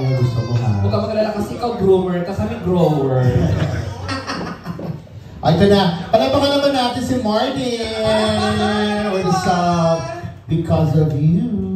yung gusto mo ha. Huwag ka magalala kasi ikaw groomer ka, kami grower. Ay, ito na. Palapakan naman natin si Martin. What's up? Because of you.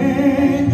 Amen.